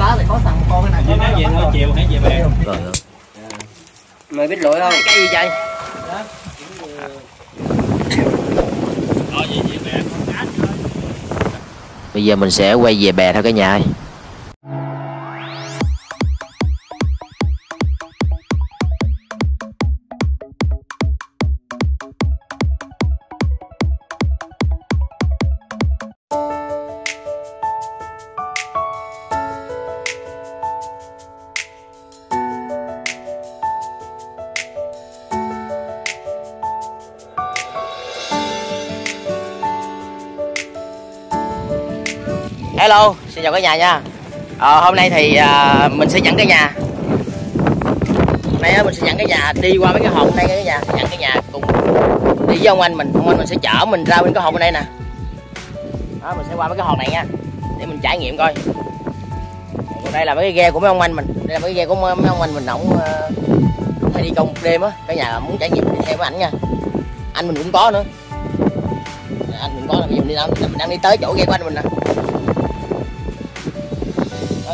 cá thì có thằng con cái này Vậy nói về thôi chiều hãy về bè rồi rồi. Mày biết lỗi không? Cái gì vậy? Bây giờ mình sẽ quay về bè thôi cả nhà ơi chào cả nhà nha. Ờ, hôm nay thì à, mình sẽ dẫn cái nhà. Hôm nay mình sẽ dẫn cái nhà đi qua mấy cái hòn đây cái nhà. Dẫn cái nhà cùng đi với ông anh mình. Ông anh mình sẽ chở mình ra bên cái hòn bên đây nè. Đó, mình sẽ qua mấy cái hòn này nha để mình trải nghiệm coi. Còn đây là mấy cái ghe của mấy ông anh mình. Đây là mấy cái ghe của mấy mấy ông anh mình ổng uh, hay đi công một đêm á. Cả nhà muốn trải nghiệm đi theo với ảnh nha. Anh mình cũng có nữa. Anh mình có là bây giờ mình đi đâu mình đang đi tới chỗ ghe của anh mình nè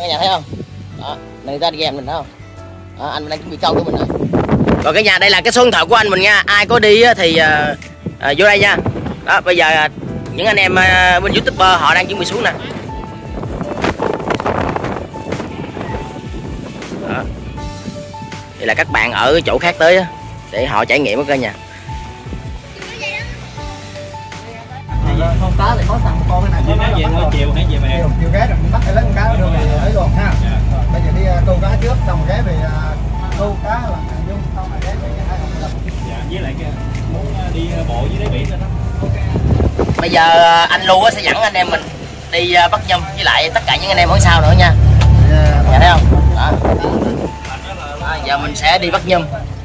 cả nhà thấy không? Đó này ra đi em mình thấy không? Đó, anh mình đang chuẩn bị câu của mình rồi. Rồi cái nhà đây là cái số điện thoại của anh mình nha. Ai có đi thì uh, uh, vô đây nha. Đó bây giờ ờ, những anh em uh, bên youtuber họ đang chuẩn bị xuống nè. Đó. đây là các bạn ở chỗ khác tới để họ trải nghiệm đó cả nhà. Cá thì có thằng con cái này. Vậy nói về thôi chiều hãy về bè chiều chiều ghé rồi mình bắt cái lấy con cá đưa về ấy luôn ha. Rồi, bây giờ đi ờ, câu cá trước xong ghé về ờ, câu cá là Dung xong rồi ghé về hai ông lập. Dạ với lại cái muốn ờ, đi bộ dưới đáy biển rồi đó. Bây giờ à, anh Lưu á sẽ dẫn anh em mình đi à, bắt nhum với lại tất cả những anh em ở sau nữa nha. Nhà thấy không? Đó. đó giờ mình sẽ đi bắt nhum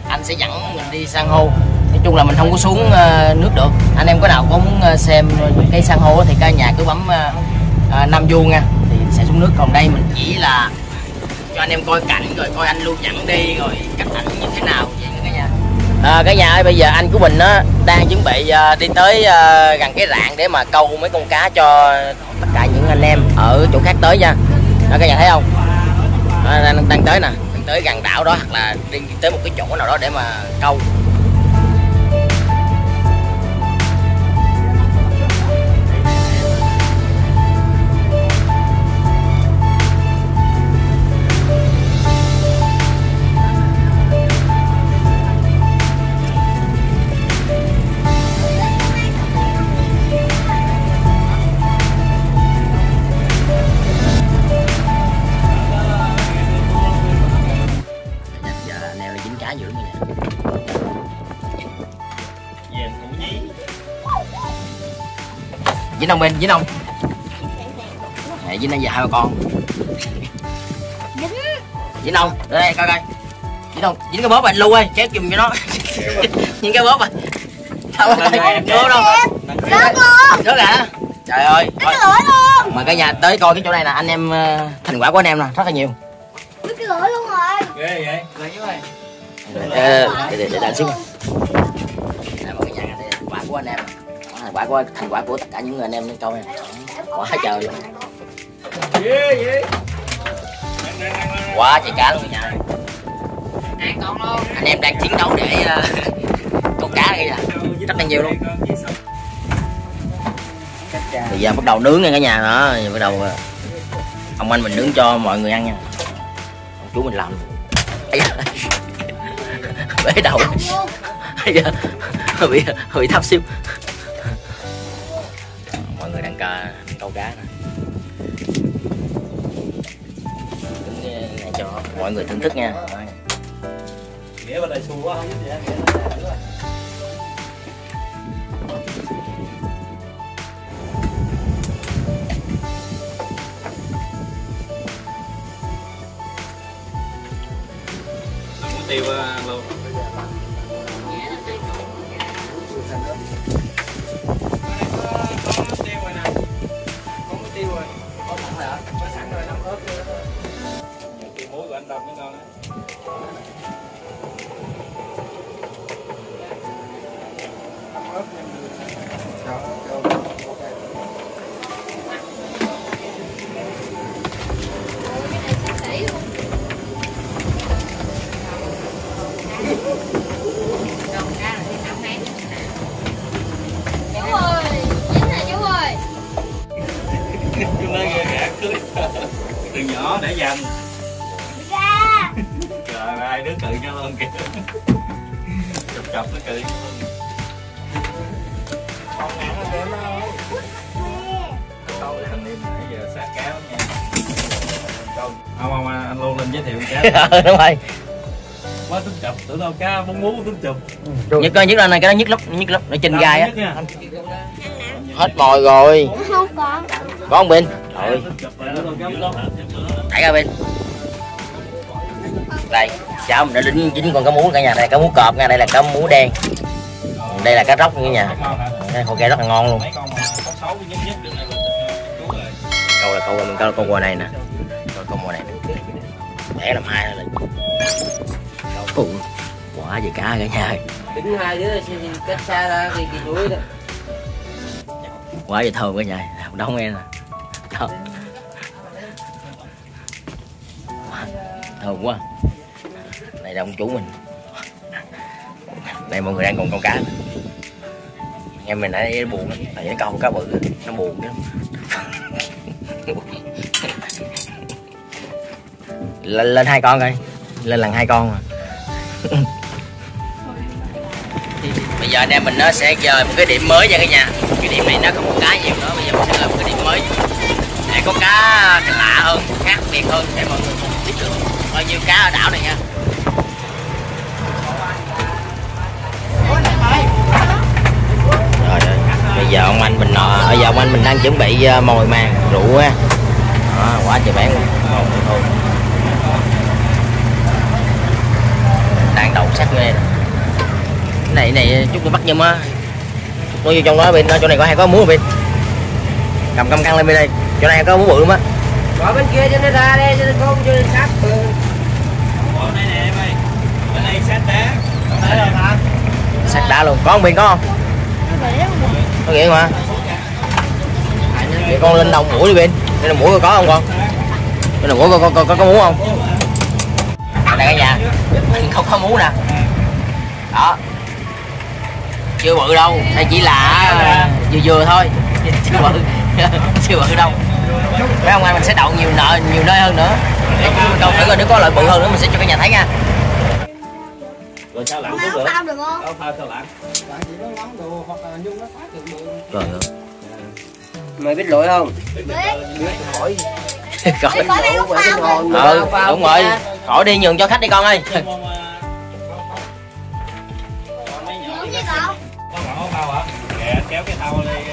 anh sẽ dẫn mình đi san hô chung là mình không có xuống ờ, nước được. Anh em có nào có muốn ờ, xem cây san hô thì cả nhà cứ bấm ờ, năm vuông nha thì sẽ xuống nước. Còn đây mình chỉ là cho anh em coi cảnh rồi coi anh Lưu dẫn đi rồi cách ảnh như thế nào vậy nữa cả nhà. À, cả nhà ơi bây giờ anh của mình á đang chuẩn bị đi tới gần cái rạn để mà câu mấy con cá cho tất cả những anh em ở chỗ khác tới nha. Đó cả nhà thấy không? Đó, đang, đang tới nè đang tới gần đảo đó hoặc là đi tới một cái chỗ nào đó để mà câu. Bên dính ông Nè, dính giờ hai bà con. Dính ông đây coi coi. Dính không dính cái bóp anh lưu ơi kéo chùm cho nó. Những cái bóp à đâu? đâu đâu rớt hả trời ơi thôi mời cả nhà tới coi cái chỗ này nè anh em ờ, thành quả của anh em nè rất là nhiều. Ghê vậy? Ờ, để để để để anh xíu nha. Đây, mọi người nhà đây là thành quả của anh em. Đó là thành quả của thành quả của tất cả những người anh em lên câu này quá trời luôn. Quá trời cá luôn cả nhà anh em đang chiến đấu để ờ, câu cá đây kìa rất là nhiều luôn. Bây giờ bắt đầu nướng nha cả nhà đó giờ bắt đầu ờ, ông anh mình nướng cho mọi người ăn nha. Ông chú mình làm. Bể đầu. Ây da. bị bị thấp xíu đang câu cá nè cho mọi người thưởng thức nha. Nghĩa vào đây xù quá không biết gì tiêu ờ, luôn Ờ, đúng rồi. Quá tính chụp tưởng đâu cá bóng mú tính chụp. Nhức coi nhức lên này cái đó nhức lắm nhức lắm. Nó trên gai á. Nhất hết mồi rồi. Không có. Có không bên rồi. Là thảy ra bên. Đây chảo mình đã đính chín con cá mú cả nhà đây cá mú cọp nha đây là cá mú đen. Đây là cá róc nha. Nhà đây, kia rất là ngon luôn. Nhất nhất này câu là câu mình câu con bò này nè. Câu con bò này nè để làm hai là Ủa, quả gì cá cả nhà. Đứng hai đứa cách xa ra thì kỳ đuổi đó. quả gì thơm cả nhà. Đông nghe nè. Đó. thơm quá. Đây là ông chủ mình. Đây mọi người đang còn con cá em mình nãy buồn tại nó câu cá bự nó buồn lắm lên lên hai con coi. Lên lần hai con mà bây giờ anh em mình nó sẽ dời một cái điểm mới nha cả nhà. Cái điểm này nó không có cá nhiều nữa bây giờ mình sẽ làm một cái điểm mới. Để có cá lạ hơn khác biệt hơn để mọi người cùng biết được bao nhiêu cá ở đảo này nha. Rồi rồi. Bây giờ ông anh mình nọ bây giờ ông anh mình đang chuẩn bị ờ, mồi màng rượu á. Quá trời bán thiệt thôi đầu sắc cái này này chút nó bắt nhum á. Nó vô trong đó bên chỗ này có hay có muối bên. Cầm căm căng lên bên đây. Chỗ này có muối bự lắm á. Bỏ bên kia cho nó ra đây cho nó không cho nó sát. Ủa, đây nè em ơi bên đây sát đá. Thấy không hả sạch đá luôn. Có không bên có không? Có nghĩa mà vậy con lên đồng mũi đi bên. Đây là mũi có không con? Đây là mũi có có có, có, có muối không? Đây cả nhà không có muối nè. Đó. Chưa bự đâu đây chỉ là vừa vừa thôi. Chưa bự chưa bự đâu. Mấy ông anh mình sẽ đậu nhiều nợ nhiều nơi hơn nữa. Đâu phải coi nếu có lợi bự hơn nữa mình sẽ cho cả nhà thấy nha. Rồi sao Má cũng được tao được không? có pha sao lặn bạn chỉ nó ngắm đồ hoặc là nhung nó phát được được. Trời ơi. Mày biết lỗi không? khỏi mấy lúc phao rồi. ừ đúng rồi. khỏi đi nhường cho khách đi con ơi. Con, ờ, cái đi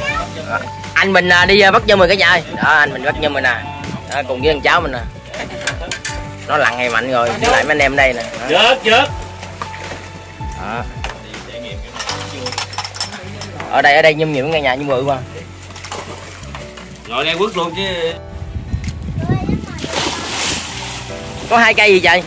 ờ, anh mình à, đi à, bắt nhum rồi cả nhà ơi. Đó anh mình bắt nhum rồi nè. Đó, cùng với thằng cháu mình nè. Nó lặn hay mạnh rồi với lại mấy anh em ở đây nè. Chết chết đi cái ở đây ở đây nhum nhiều lắm cả nhà nhum bự quá. Ngồi đây quất luôn chứ có hai cây gì trời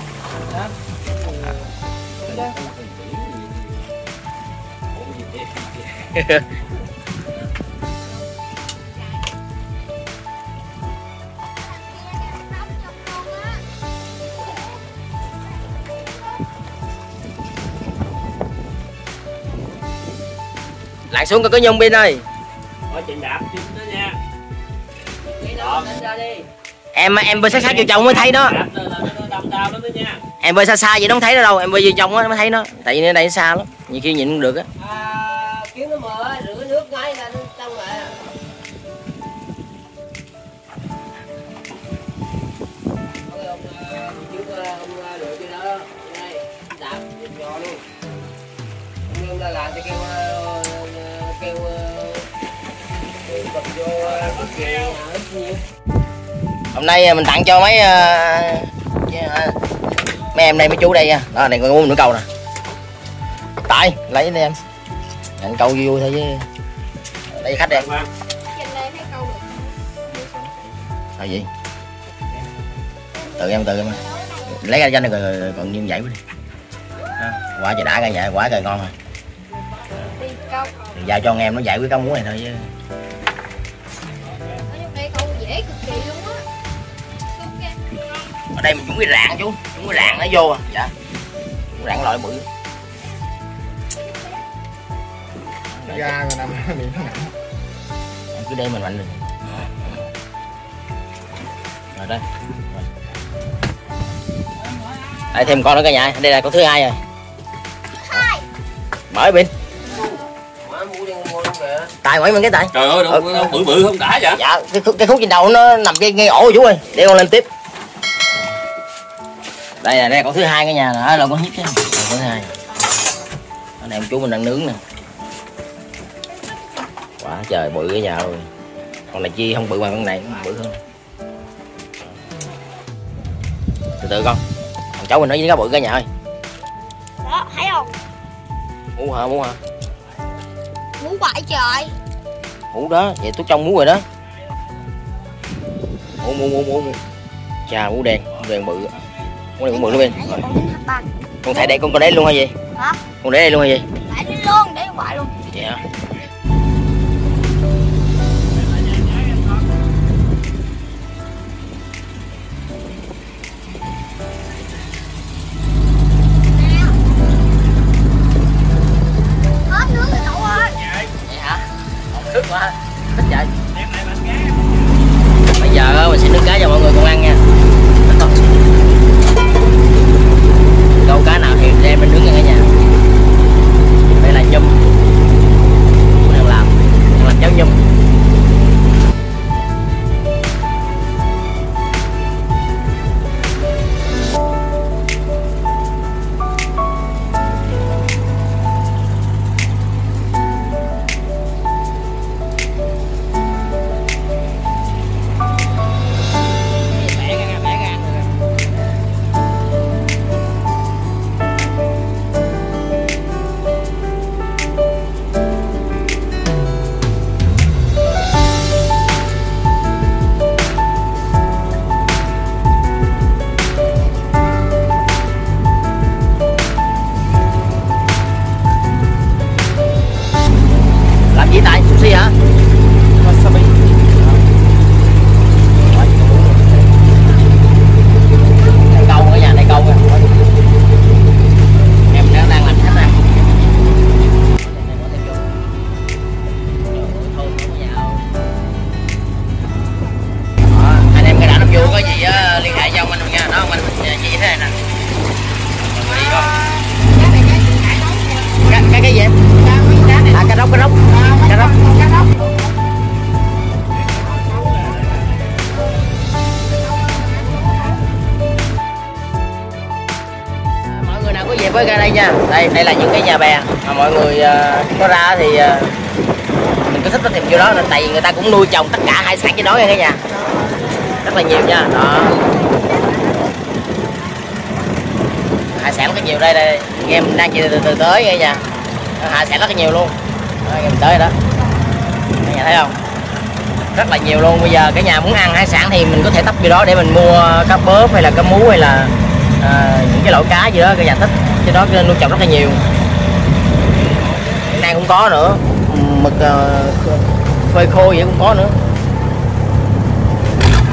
lặn xuống coi có nhung pin ơi. Đạp chứ đó nha. Em em bơi sát sát vô trong mới thấy đó em bơi xa xa vậy nó không thấy nó đâu. Em bơi vô trong á mới thấy nó. Tại vì ở đây nó xa lắm. Nhiều khi nhìn không được á. À, kiếm nó mở rửa nước ngay nó. Làm kêu, kêu, vô, à, ít nhiều. hôm nay à, mình tặng cho mấy ờ, ờ, mấy em đây mấy chú đây nha. Đó này con uống nửa câu nè. Tại lấy đi em. Nhận câu vui vui thôi chứ. Đây khách em đây sao gì tự em tự em. Lấy ra cho này rồi, rồi còn như vậy quá đi. Quả trời đã ra vậy quả trời ngon rồi. Giao cho anh em nó giải quyết cái muối này thôi chứ ở đây mình chuẩn bị rạng chú chuẩn bị rạng nó vô à. Dạ. Rạng loại bự. Ra rồi nằm miệng nó nặng cứ để mình mạnh được rồi đây. Rồi. đây thêm con nữa cả nhà. Đây là con thứ hai rồi. Pin mua luôn kìa. tài mấy mình cái tài. Trời ơi đâu, đâu bự bự không đã vậy? Dạ cái, khúc- cái khúc trên đầu nó nằm ngay, ngay ổ chú ơi. Để con lên tiếp đây là đây là con thứ hai cả nhà đó là con hiếp chứ con thứ hai. Ở đây ông chú mình đang nướng nè. Quá trời bự cái nhà rồi con này chi không bự bằng con này nó bự hơn. Từ từ con thằng cháu mình nói với nó bự cả nhà ơi. Đó, thấy không? mũ hả mũ hả? Muốn quậy trời. Mũ đó vậy tôi trong mũ rồi đó. Mũ mũ mũ mũ mũ chà mũ đen mũ đen bự mũ này cũng bự luôn giờ con con thầy đây con con để luôn hay gì? Hả? con để đây luôn hay gì? Để luôn, để quậy luôn. Vậy hả mọi với ra đây nha. Đây đây là những cái nhà bè mà mọi người uh, có ra thì uh, mình cứ thích nó tìm vô đó nên tại vì người ta cũng nuôi trồng tất cả hải sản trên đó nha cả nhà. Rất là nhiều nha. Đó. Hải sản rất nhiều. Đây đây em đang chỉ từ, từ tới nha hải sản rất là nhiều luôn. Đó, em tới đó. Cả nhà thấy không? Rất là nhiều luôn. Bây giờ cái nhà muốn ăn hải sản thì mình có thể tấp vô đó để mình mua cá bớp hay là cá mú hay là à, những cái loại cá gì đó cái nhà thích trên đó nuôi trồng rất là nhiều. Hiện nay cũng có nữa. Mực uh, phơi khô vậy cũng có nữa.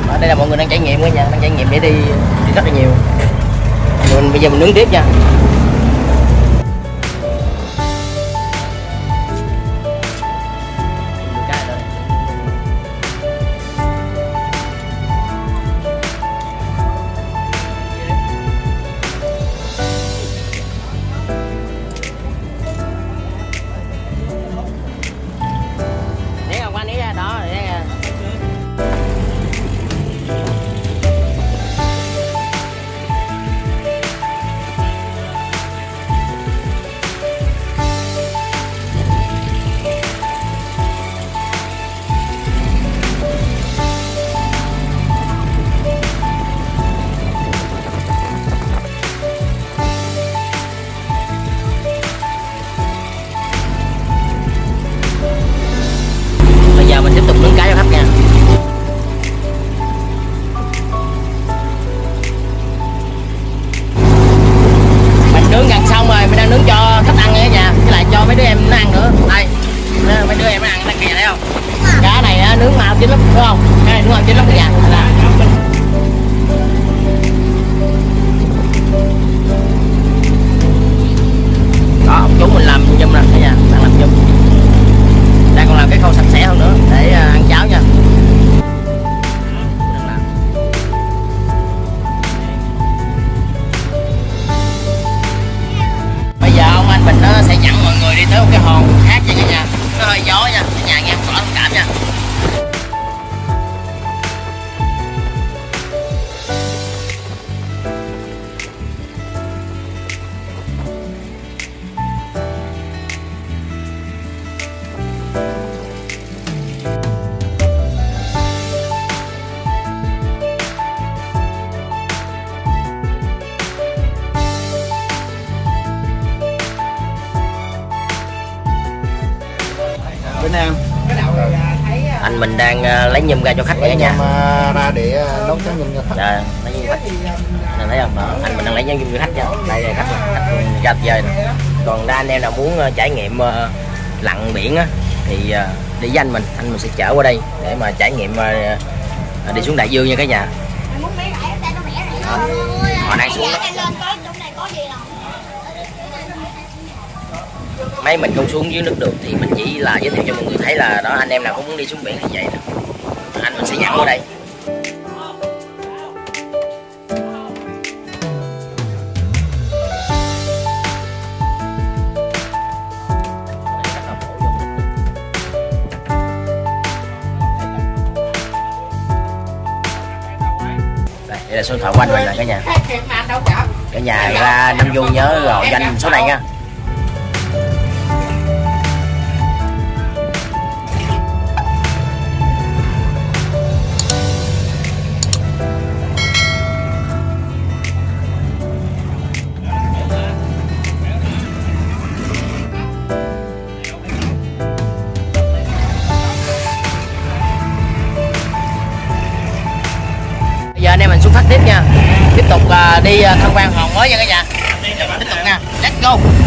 Ở đây là mọi người đang trải nghiệm cả nhà đang trải nghiệm để đi đi rất là nhiều. Mình bây giờ mình nướng tiếp nha. Đúng không? Cái này rồi màu lóc gà anh mình đang ờ, lấy nhum ra cho khách cả nhà à, ra để à, nấu tráng nhầm cho khách. Dạ lấy nhum khách. Nên thấy không? Đó anh mình đang lấy nhum cho khách nha. Đây là khách khách ra chơi nè. Còn ra anh em nào muốn ờ, trải nghiệm ờ, lặn biển á thì ờ, đi với anh mình. Anh mình sẽ chở qua đây để mà trải nghiệm ờ, ờ, đi xuống đại dương nha cả nhà. Đó. Mấy mình không xuống dưới nước được thì mình chỉ là giới thiệu cho mọi người thấy là đó anh em nào có muốn đi xuống biển thì vậy nè anh mình sẽ dẫn qua đây. Đây, là số điện thoại của anh mình nè cả nhà. Cả. Nhà ra năm du nhớ gọi danh số này nha tham quan hòn mới nha cả nhà. Tiếp tục nha. Let's go.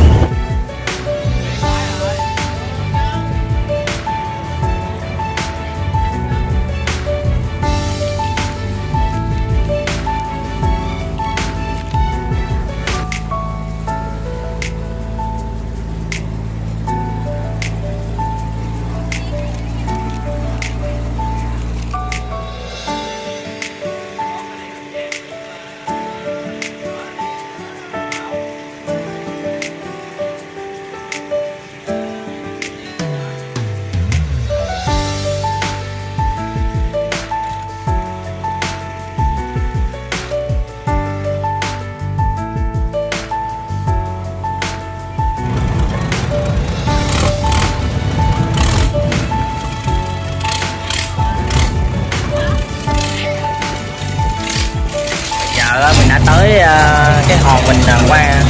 Mình à, qua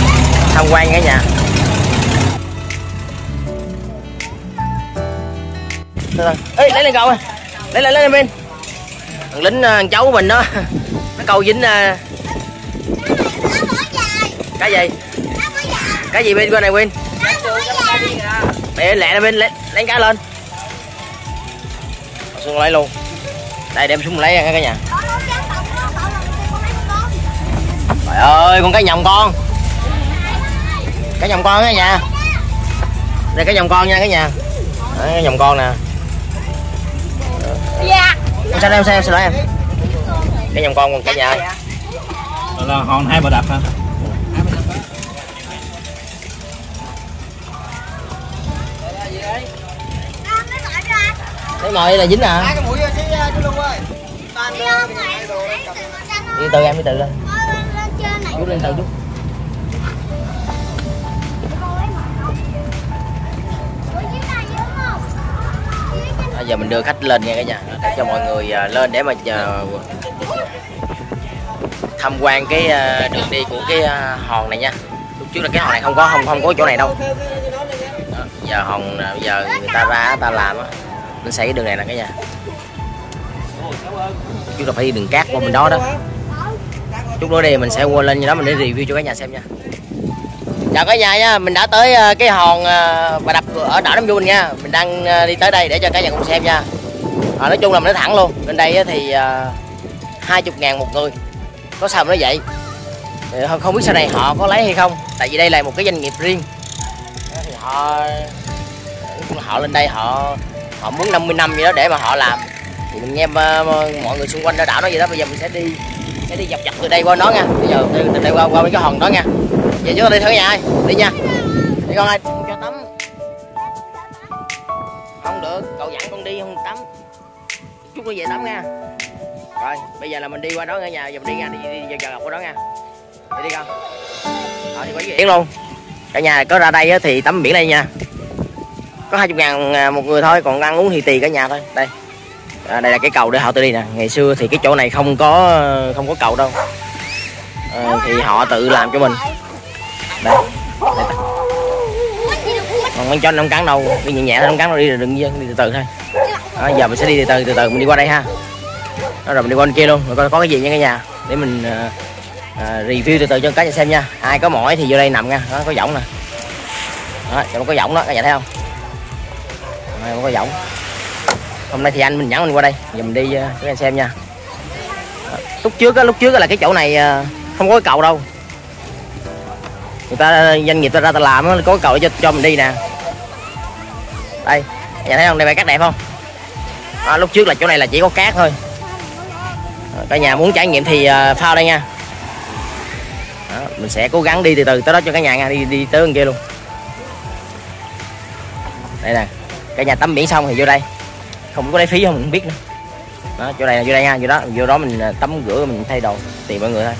tham quan cả nhà. Ê, lấy lên cầu ơi. Lấy lên lấy lên bên. Thằng lính thằng cháu của mình đó. Nó câu dính à, cái gì? Cái gì bên bên này quên mẹ lẹ lên bên lấy, lấy cá lên. Xuống lấy luôn. Đây đem xuống lấy cả nhà. Trời ơi con cá nhồng con. Cá nhồng con á nhà. Đây cá nhồng con nha cả nhà. Đấy, cá nhồng con nè. Dạ. em sao đây em sao em sao đây em? Cá nhồng con còn cả nhà. Ơi. Rồi là hòn hai bờ đập hả? Lấy mồi là dính à? Hai cái mũi xí chú Luân ơi. Tan Đi từ em đi từ lên trên lên tay chút. Bây giờ mình đưa khách lên nha cả nhà. Để cho mọi người à, lên để mà chờ tham quan cái đường đi của cái hòn này nha. Lúc trước là cái hòn này không có không không có chỗ này đâu. Đó, giờ hòn bây giờ người ta ra ta làm á mình xây cái đường này nè cả nhà. Chút là phải đi đường cát qua bên đó đó chút nữa đi mình sẽ qua lên như đó mình để review cho cả nhà xem nha. Chào cả nhà nha mình đã tới ờ, cái hòn ờ, bà đập ở đảo Nam Du mình nha. Mình đang ờ, đi tới đây để cho cả nhà cùng xem nha. À, nói chung là mình nói thẳng luôn bên đây thì hai chục ngàn một người. Có sao mà nói vậy? Không- không biết sau này họ có lấy hay không tại vì đây là một cái doanh nghiệp riêng. Thì họ họ lên đây họ họ muốn 50 năm gì đó để mà họ làm. Thì mình nghe mọi người xung quanh ở đảo nói gì đó bây giờ mình sẽ đi sẽ đi dọc dọc từ đây qua đó nha. Bây giờ từ, từ đây qua qua mấy cái hòn đó nha. Giờ chúng ta đi thử nhà ơi. Đi nha. Đi con ơi không cho tắm. Không được cậu dặn con đi không tắm. Chút nó về tắm nha. Rồi bây giờ là mình đi qua đó nha nhà giờ mình đi nha đi đi, giờ gặp qua đó nha. Đi đi con rồi đi quay biển luôn. Cả nhà có ra đây thì tắm biển đây nha. Có hai chục ngàn à, một người thôi còn ăn uống thì tùy cả nhà thôi. Đây à, đây là cái cầu để họ tự đi nè. Ngày xưa thì cái chỗ này không có không có cầu đâu. À, thì họ tự làm cho mình. Đây, đây còn con chó nó không cắn đâu. Đi nhẹ nhẹ nó không cắn đâu. Đi đừng đi, từ từ thôi. Đó, giờ mình sẽ đi từ từ từ từ. Mình đi qua đây ha. Đó, rồi mình đi qua bên kia luôn. Rồi coi có cái gì nha cả nhà. Để mình à, review từ từ cho cả nhà xem nha. Ai có mỏi thì vô đây nằm nha. Đó có võng nè. Đó có võng đó các nhà thấy không? Đây có võng hôm nay thì anh mình dẫn mình qua đây giờ mình đi uh, cho anh xem nha. Ờ, lúc trước á lúc trước á là cái chỗ này ờ, không có cái cầu đâu. Người ta doanh nghiệp ta ra ta làm á, có cái cầu để cho cho mình đi nè. Đây nhà thấy không? Đây bãi cát đẹp không? À, lúc trước là chỗ này là chỉ có cát thôi. Cả nhà muốn trải nghiệm thì uh, phao đây nha. Đó, mình sẽ cố gắng đi từ từ tới đó cho cả nhà nha đi đi tới bên kia luôn. Đây nè cả nhà tắm biển xong thì vô đây không có lấy phí không không biết nữa. Đó chỗ này là vô đây nha vô đó. Vô đó mình à, tắm rửa mình thay đồ tiền mọi người thôi.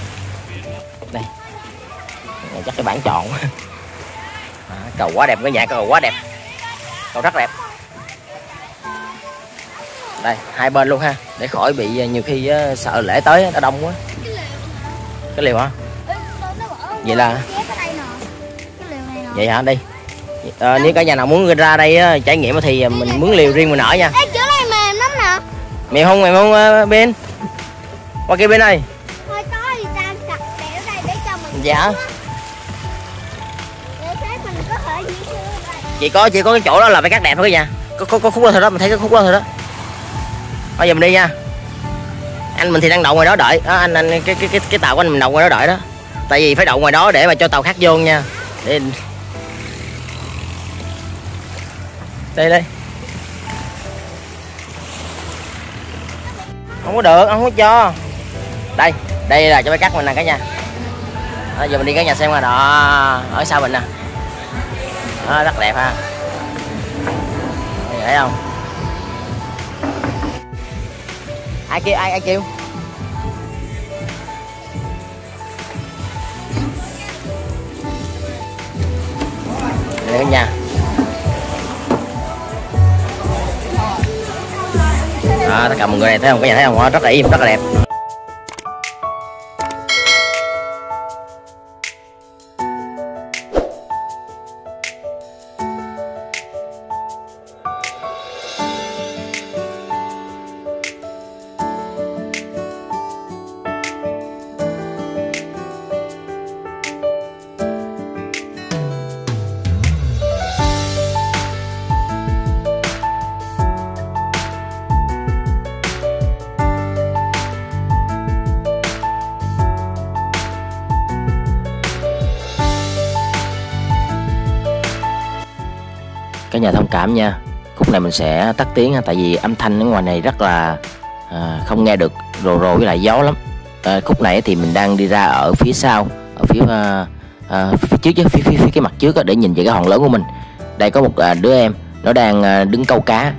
Đây. Này chắc cái bản chọn à, cầu quá đẹp cái nhà cầu quá đẹp. Cầu rất đẹp. Đây hai bên luôn ha để khỏi bị à, nhiều khi à, sợ lễ tới nó đông quá. Cái liều hả? Vậy là- vậy hả? Đi. À, nếu cả nhà nào muốn ra đây trải nghiệm thì mình mướn liều riêng mình ở nha mày không mày không ờ, bên. Qua kia bên đây thôi tối thì ta đặt để ở đây để cho mình Dạ. để thấy mình có thể di chỉ có chỉ có cái chỗ đó là phải cắt đẹp thôi nhà có, có, có khúc đó thôi đó mình thấy cái khúc đó thôi đó. Bây giờ mình đi nha. Anh mình thì đang đậu ngoài đó đợi. Đó, anh anh cái cái cái cái tàu của anh mình đậu ngoài đó đợi đó. Tại vì phải đậu ngoài đó để mà cho tàu khác vô nha. Để đây đây không có được không có cho. Đây đây là cho máy cắt mình nè cả nhà. Đó, giờ mình đi cả nhà xem coi. Đó ở sau mình nè. Đó, rất đẹp ha. Thấy không? Ai kêu ai ai kêu? Cả nhà. Đó, tất cả mọi người này thấy không? Có nhà thấy không? Rất là im rất là đẹp. Cảm nha. Khúc này mình sẽ tắt tiếng ha tại vì âm thanh ở ngoài này rất là à, không nghe được rồ rồ với lại gió lắm. À, khúc này thì mình đang đi ra ở phía sau ở phía à, à, phía trước chứ phía, phía phía cái mặt trước để nhìn về cái hòn lớn của mình. Đây có một à, đứa em nó đang à, đứng câu cá.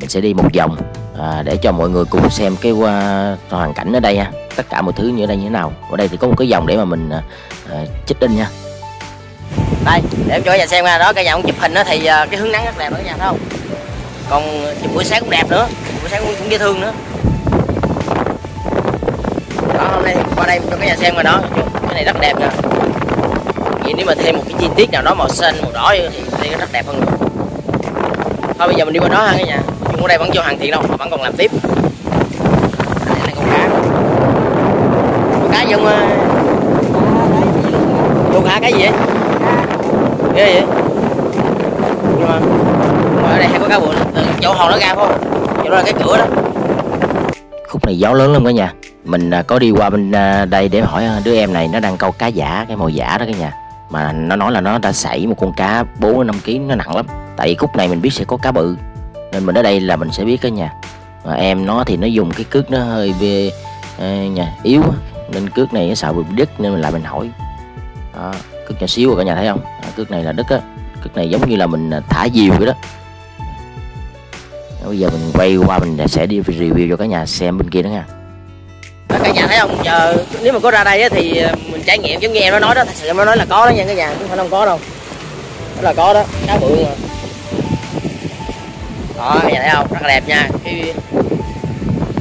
Mình sẽ đi một vòng à, để cho mọi người cùng xem cái à, hoàn cảnh ở đây nha. tất cả mọi thứ như ở đây như thế nào. Ở đây thì có một cái vòng để mà mình à, à, check in nha đây để em cho cả nhà xem nha đó cả nhà cũng chụp hình đó thì ờ, cái hướng nắng rất đẹp đó nhà thấy không? Còn chụp buổi sáng cũng đẹp nữa buổi sáng cũng, cũng dễ thương nữa. Đó hôm nay qua đây cho cả nhà xem rồi đó. Cái này rất đẹp nha. Vậy nếu mà thêm một cái chi tiết nào đó màu xanh màu đỏ thì đây rất đẹp hơn nữa thôi bây giờ mình đi qua đó ha cả nhà. Chung ở đây vẫn chưa hoàn thiện đâu mà vẫn còn làm tiếp. Đây là con cá. Con cá giống ờ. con cá cái gì vậy? Ghê vậy? Nhưng mà, nhưng mà ở đây hay có cá bự từ chỗ hồ nó ra thôi. Không chỗ đó là cái cửa đó. Khúc này gió lớn lắm cả nhà. Mình à, có đi qua bên à, đây để hỏi à, đứa em này nó đang câu cá giả cái màu giả đó cả nhà. Mà nó nói là nó đã xảy một con cá 4 5 kg nó nặng lắm. Tại khúc này mình biết sẽ có cá bự. Nên mình ở đây là mình sẽ biết cả nhà. Mà em nó thì nó dùng cái cước nó hơi bê nhà yếu nên cước này nó sợ bị đứt nên mình lại mình hỏi. Đó, cước nhỏ xíu rồi cả nhà thấy không? À, cước này là đất á cước này giống như là mình à, thả diều vậy đó. Bây giờ mình quay qua mình sẽ đi review cho cả nhà xem bên kia nữa nha. Đó, cả nhà thấy không? Giờ nếu mà có ra đây á, thì à, mình trải nghiệm giống như em nó nói đó thật sự em nó nói là có đó nha cả nhà chứ không phải không có đâu. Đó là có đó cá bự mà. Đó cả nhà thấy không? Rất là đẹp nha. Cái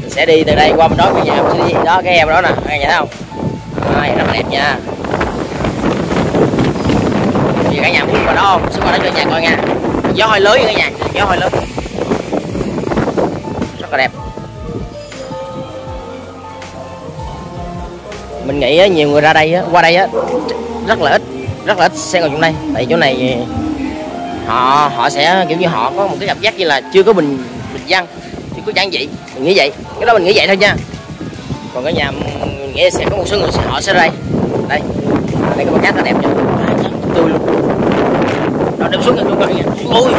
mình sẽ đi từ đây qua bên đó cả nhà mình sẽ đi đó cái em đó nè cả nhà thấy không? À, rất là đẹp nha vì cả nhà muốn vào đó không? Xuống qua đó cho nhà coi nha. Gió hơi lớn cả nhà gió hơi lớn rất là đẹp. Mình nghĩ á, nhiều người ra đây á, qua đây á rất là ít rất là ít xe ngồi trong đây. Tại chỗ này họ họ sẽ kiểu như họ có một cái cảm giác như là chưa có bình bình dân chưa có giản dị. Mình nghĩ vậy cái đó mình nghĩ vậy thôi nha. Còn cái nhà mình nghĩ sẽ có một số người họ sẽ ra đây. Đây đây cái bờ cát nó đẹp chưa à, luôn nó đem xuống nhà luôn coi nha ôi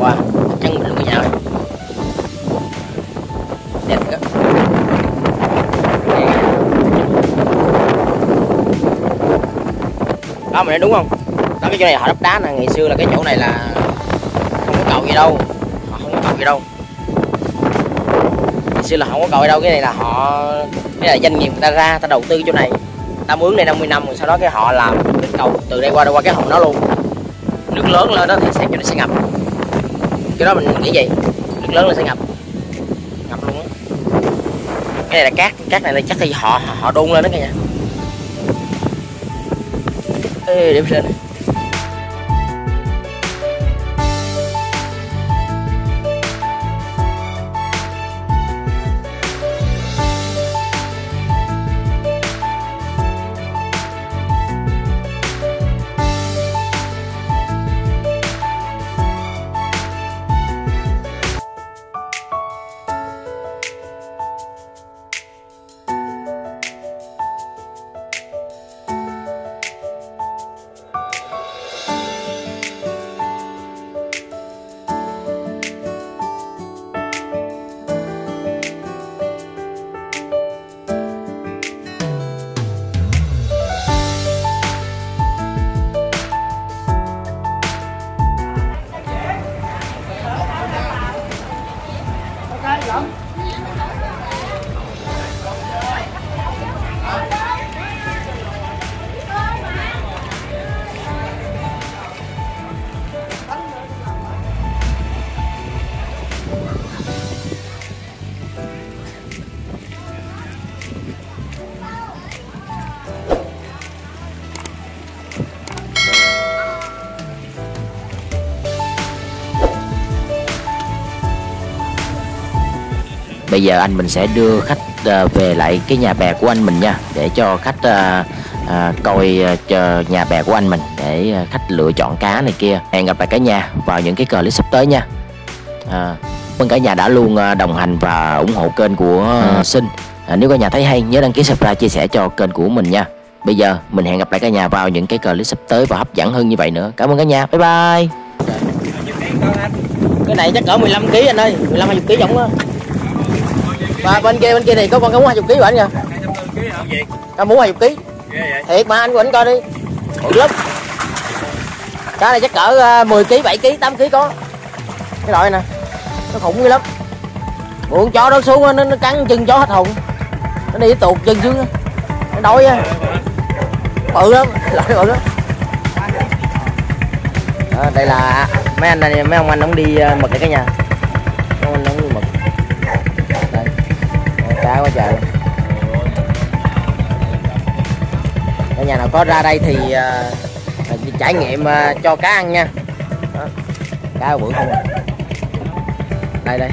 wow chân mình luôn cái nhà ơi đẹp quá đó mình nói đúng không? Đó cái chỗ này họ đắp đá nè. Ngày xưa là cái chỗ này là không có cầu gì đâu. Họ không có cầu gì đâu. Ngày xưa là không có cầu gì đâu. Cái này là họ cái là doanh nghiệp người ta ra ta đầu tư chỗ này. Ta mướn đây 50 năm rồi sau đó cái họ làm cái cầu từ đây qua đây qua cái hòn đó luôn nước lớn lên đó thì sẽ cho nó sẽ ngập. Cái đó mình nghĩ vậy. Nước lớn lên sẽ ngập. Ngập luôn á. Cái này là cát cát này là chắc thì họ họ đun lên đó cả nhà. Ê, để lên bây giờ anh mình sẽ đưa khách ờ, về lại cái nhà bè của anh mình nha để cho khách ờ, ờ, coi chờ nhà bè của anh mình để khách lựa chọn cá này kia. Hẹn gặp lại cả nhà vào những cái clip sắp tới nha. À, ơn cả nhà đã luôn đồng hành và ủng hộ kênh của ờ, sinh. À, nếu cả nhà thấy hay nhớ đăng ký subscribe chia sẻ cho kênh của mình nha. Bây giờ mình hẹn gặp lại cả nhà vào những cái clip sắp tới và hấp dẫn hơn như vậy nữa. Cảm ơn cả nhà. Bye bye. Cái này chắc cỡ 15 kg anh ơi 15 20 kg giống á và bên kia bên kia thì có con cá mú 20 kg của anh kìa. Cá mú 20 kg thiệt mà anh của anh coi đi. Bự lắm. Cá này chắc cỡ 10 kg 7 kg 8 kg có. Cái loại này nè. Nó khủng dữ lắm. Ủa, chó đó xuống nó, nó cắn chân chó hết hồn. Nó đi tuột chân xuống nó đói á. Bự lắm. Loại bự lắm. Đó, đây là mấy anh này mấy ông anh ông đi ờ, mực ở cái nhà. Nhà nào có ra đây thì uh, trải nghiệm uh, cho cá ăn nha Đó. cá bự không à. đây đây